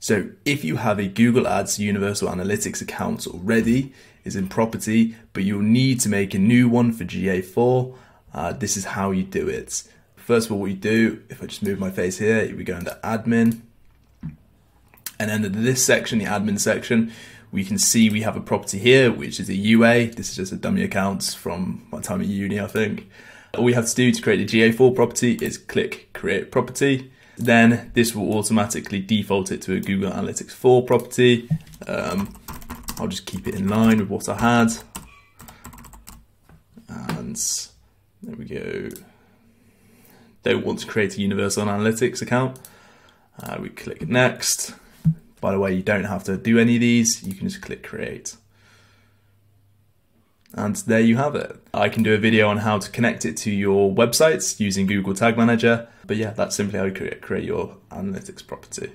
So if you have a Google Ads Universal Analytics account already, is in property, but you'll need to make a new one for GA4, uh, this is how you do it. First of all, what you do, if I just move my face here, we go into admin, and then under this section, the admin section, we can see we have a property here, which is a UA. This is just a dummy account from my time at uni, I think. All we have to do to create a GA4 property is click create property. Then this will automatically default it to a Google Analytics 4 property. Um, I'll just keep it in line with what I had. And there we go. Don't want to create a Universal Analytics account. Uh, we click next. By the way, you don't have to do any of these. You can just click create. And there you have it. I can do a video on how to connect it to your websites using Google Tag Manager. But yeah, that's simply how you create, your analytics property.